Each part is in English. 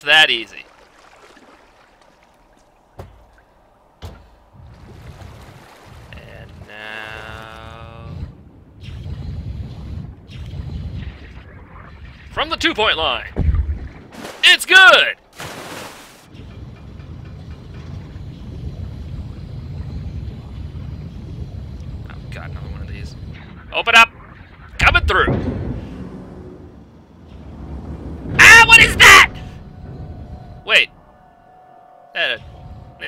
that easy. And now... From the two-point line. It's good! Oh god, another one of these. Open up! Coming through!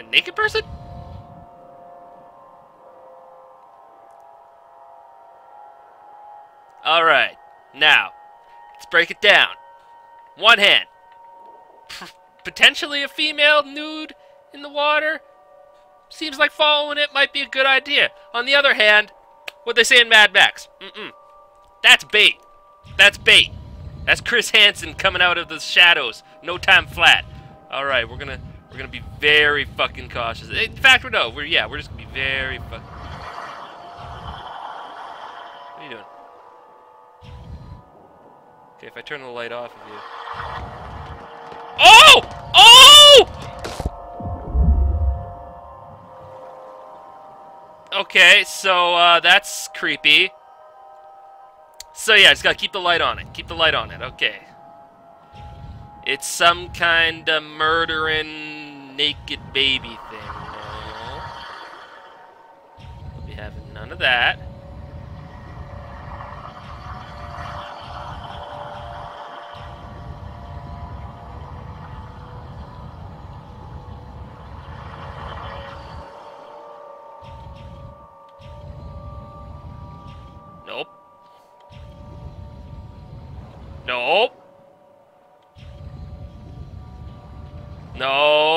Naked person? Alright, now, let's break it down. One hand. P potentially a female nude in the water? Seems like following it might be a good idea. On the other hand, what they say in Mad Max. Mm-mm. That's bait. That's bait. That's Chris Hansen coming out of the shadows. No time flat. All right, we're gonna we're gonna be very fucking cautious. In fact, we're no, we're yeah, we're just gonna be very fucking. What are you doing? Okay, if I turn the light off of you. Oh! Oh! Okay, so uh, that's creepy. So yeah, just gotta keep the light on it. Keep the light on it. Okay. It's some kind of murdering naked baby thing. No. We'll be having none of that. Nope. Nope. No.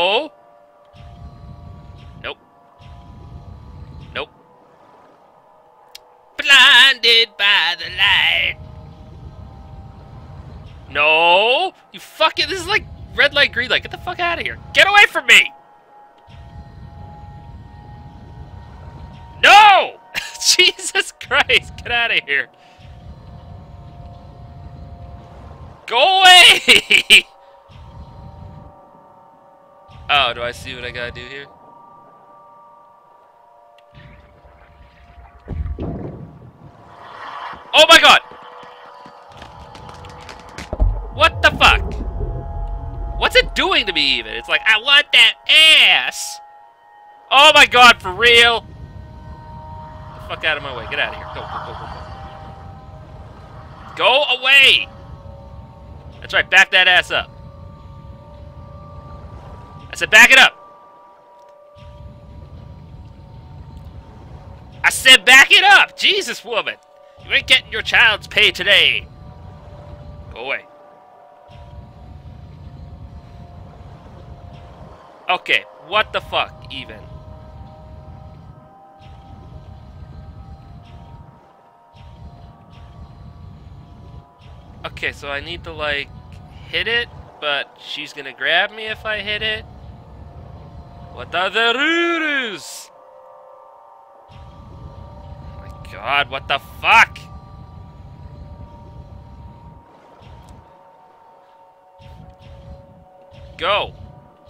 Red light, green light. Get the fuck out of here. Get away from me. No. Jesus Christ. Get out of here. Go away! oh, do I see what I gotta do here? Oh my god! What the fuck? What's it doing to me even? It's like, I want that ass! Oh my god, for real? Get the fuck out of my way. Get out of here. Go, go, go, go. Go away! That's right, back that ass up. I said back it up. I said back it up! Jesus, woman! You ain't getting your child's pay today. Go away. Okay, what the fuck, even? Okay, so I need to, like, hit it, but she's gonna grab me if I hit it. What are the rules? Oh my god, what the fuck? Go.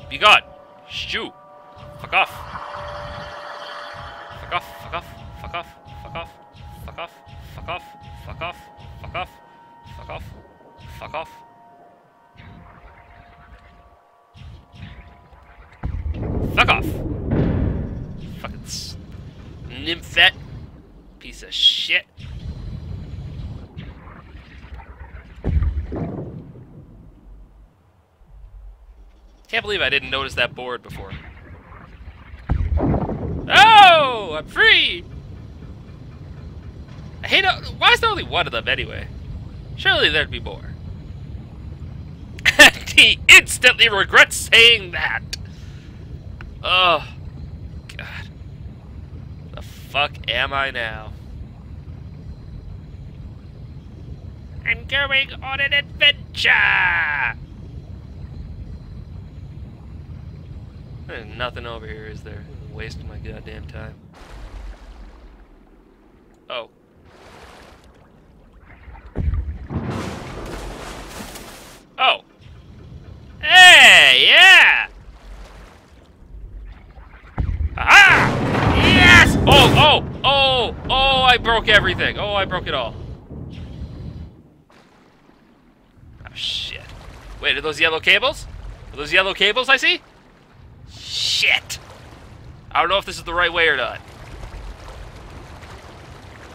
Be gone. Shoot. Fuck off. Fuck off, fuck off, fuck off, fuck off, fuck off, fuck off, fuck off, fuck off. Fuck off. Fuck off. Fuck off. Fucking nymphet. Piece of shit. Can't believe I didn't notice that board before. Oh! I'm free! I hate... Why is there only one of them anyway? Surely there'd be more. And he instantly regrets saying that. Oh, God. The fuck am I now? I'm going on an adventure! There's nothing over here, is there? Hmm. Wasting my goddamn time. Oh. Oh. Hey, yeah! Ah. Yes! Oh, oh, oh, oh, I broke everything. Oh, I broke it all. Oh, shit. Wait, are those yellow cables? Are those yellow cables I see? Shit. I don't know if this is the right way or not.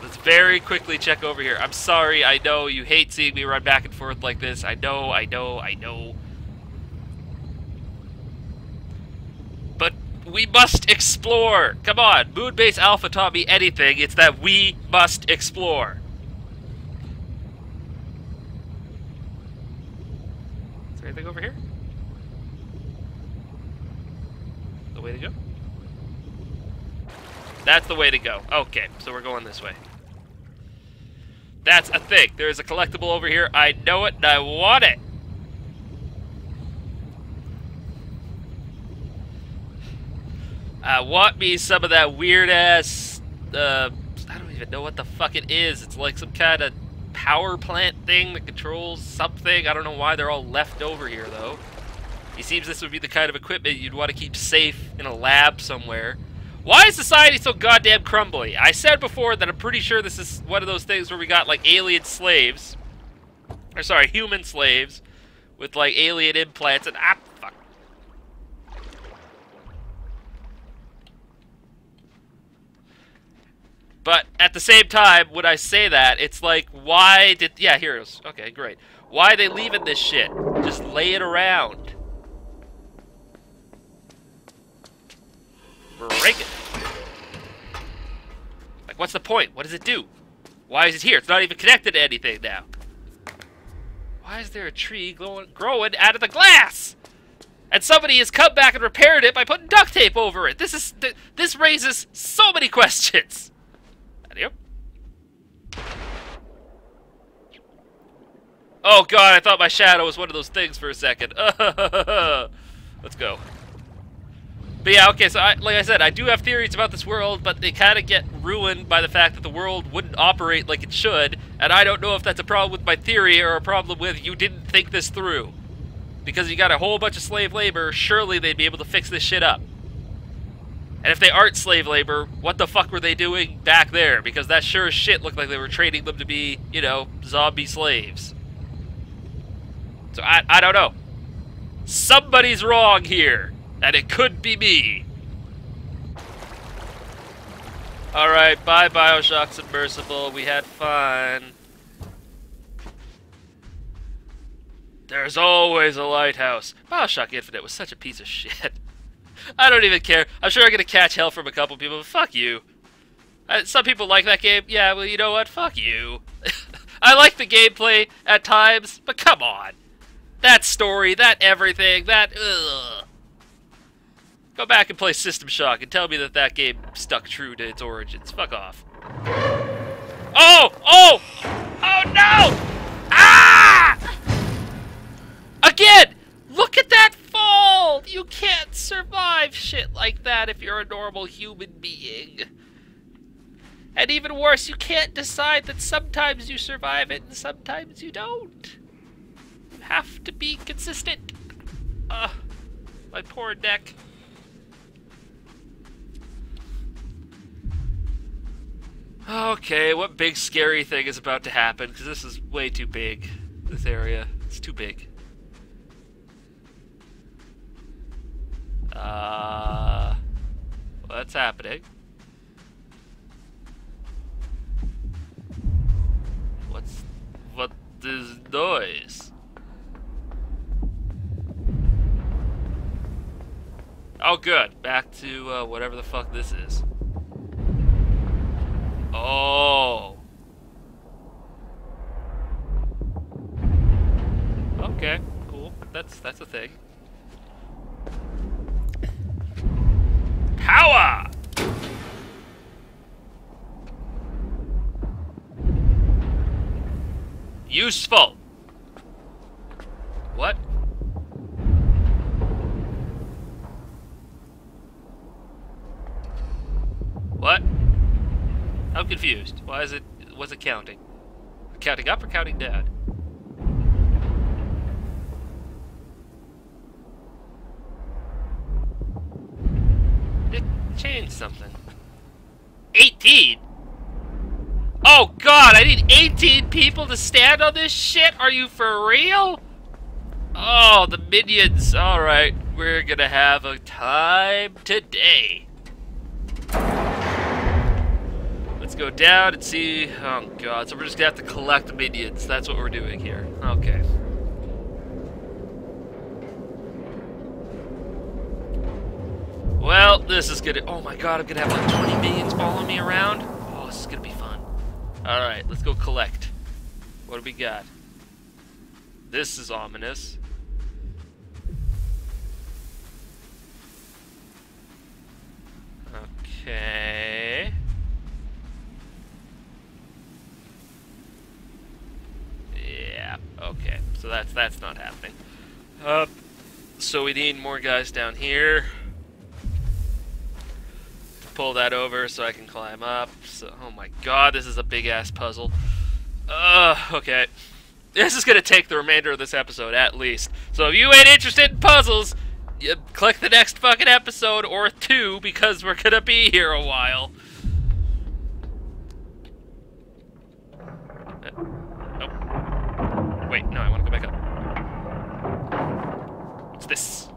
Let's very quickly check over here. I'm sorry, I know you hate seeing me run back and forth like this. I know, I know, I know. But we must explore. Come on, Moonbase Alpha taught me anything. It's that we must explore. Is there anything over here? The way to go? That's the way to go. Okay, so we're going this way. That's a thing. There's a collectible over here. I know it and I want it. I want me some of that weird ass. Uh, I don't even know what the fuck it is. It's like some kind of power plant thing that controls something. I don't know why they're all left over here though. It seems this would be the kind of equipment you'd want to keep safe in a lab somewhere. Why is society so goddamn crumbly? I said before that I'm pretty sure this is one of those things where we got like alien slaves. Or sorry, human slaves with like alien implants and ah fuck. But at the same time, when I say that, it's like, why did... Yeah, is. Okay, great. Why are they leaving this shit? Just lay it around. Break it. Like, what's the point? What does it do? Why is it here? It's not even connected to anything now. Why is there a tree glowing, growing out of the glass? And somebody has come back and repaired it by putting duct tape over it. This is th this raises so many questions. Yep. Oh god, I thought my shadow was one of those things for a second. Let's go. But yeah, okay, so I, like I said, I do have theories about this world, but they kind of get ruined by the fact that the world wouldn't operate like it should, and I don't know if that's a problem with my theory or a problem with you didn't think this through. Because you got a whole bunch of slave labor, surely they'd be able to fix this shit up. And if they aren't slave labor, what the fuck were they doing back there? Because that sure as shit looked like they were training them to be, you know, zombie slaves. So I, I don't know. Somebody's wrong here. And it could be me. Alright, bye Bioshock Submersible. We had fun. There's always a lighthouse. Bioshock Infinite was such a piece of shit. I don't even care. I'm sure I'm gonna catch hell from a couple people, but fuck you. Uh, some people like that game. Yeah, well, you know what? Fuck you. I like the gameplay at times, but come on. That story, that everything, that... Ugh. Go back and play System Shock and tell me that that game stuck true to its origins. Fuck off. Oh! Oh! Oh no! Ah! Again! Look at that fall! You can't survive shit like that if you're a normal human being. And even worse, you can't decide that sometimes you survive it and sometimes you don't. You have to be consistent. Ugh. My poor neck. Okay, what big scary thing is about to happen? Because this is way too big. This area. It's too big. Uh, what's happening? What's what is noise? Oh, good. Back to uh, whatever the fuck this is. Oh. Okay, cool. That's that's a thing. Power! Useful. I'm confused. Why is it, what's it counting? Counting up or counting down? It changed something. 18? Oh god, I need 18 people to stand on this shit? Are you for real? Oh, the minions. Alright, we're gonna have a time today. Go down and see. Oh god, so we're just gonna have to collect minions. That's what we're doing here. Okay. Well, this is gonna. Oh my god, I'm gonna have like 20 minions following me around. Oh, this is gonna be fun. Alright, let's go collect. What do we got? This is ominous. That's not happening. Uh, so we need more guys down here. To pull that over so I can climb up. So, oh my god, this is a big ass puzzle. Uh, okay. This is gonna take the remainder of this episode at least. So if you ain't interested in puzzles, you click the next fucking episode or two because we're gonna be here a while. Uh, oh. Wait, no, I want to go back up. What's this?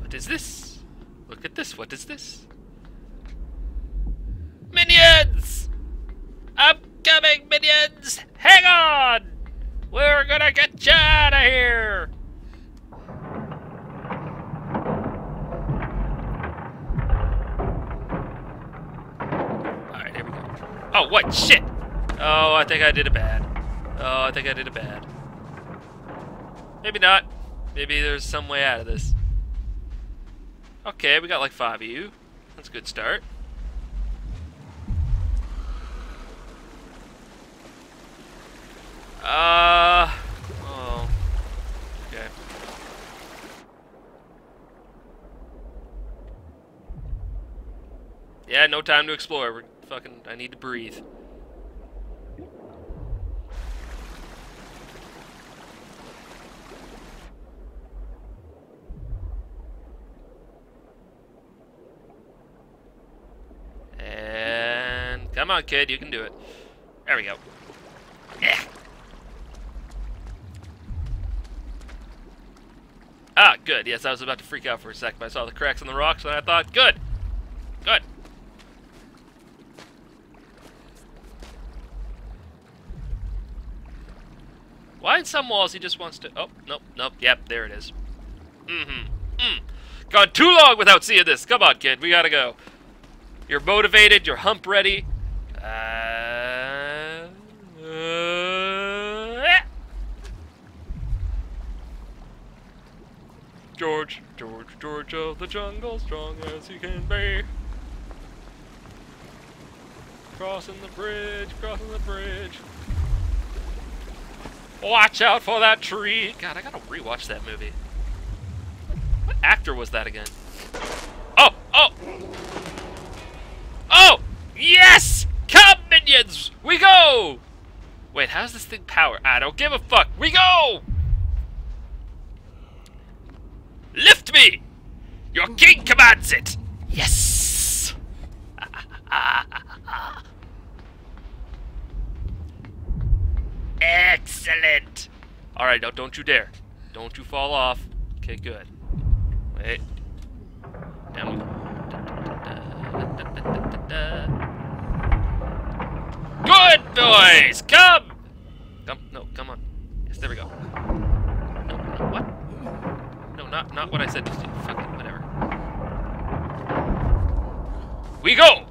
What is this? Look at this. What is this? Minions! Upcoming minions! Hang on! We're gonna get you out of here! Alright, here we go. Oh, what? Shit! Oh, I think I did it bad. Oh, I think I did it bad. Maybe not. Maybe there's some way out of this. Okay, we got like five of you. That's a good start. Uh. Oh. Okay. Yeah, no time to explore. We're fucking. I need to breathe. And come on, kid, you can do it. There we go. Yeah. Ah, good. Yes, I was about to freak out for a second, but I saw the cracks in the rocks, and I thought, good. Good. Why in some walls he just wants to... Oh, nope, nope, yep, there it is. Mm-hmm. Mm. Gone too long without seeing this. Come on, kid, we gotta go. You're motivated, you're hump ready. Uh... uh. George, George, George of the jungle, strong as he can be. Crossing the bridge, crossing the bridge. Watch out for that tree! God, I gotta rewatch that movie. What actor was that again? Oh! Oh! Oh! Yes! Come, minions! We go! How's this thing power? I don't give a fuck. We go! Lift me! Your king commands it! Yes! Excellent! Alright, now don't you dare. Don't you fall off. Okay, good. Wait. Down we go. Good boys! Come! Come, no, come on. Yes, there we go. No, no, what? No, not, not what I said. Fuck it, whatever. We go!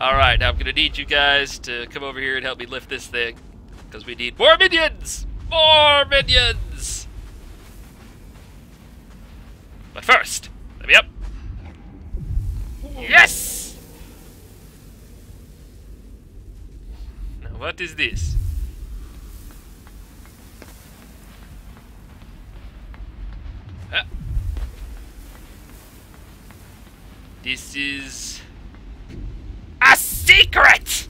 Alright, now I'm gonna need you guys to come over here and help me lift this thing. Because we need more minions! More minions! But first, let me up. Yes! Now what is this? Ah. This is... A secret!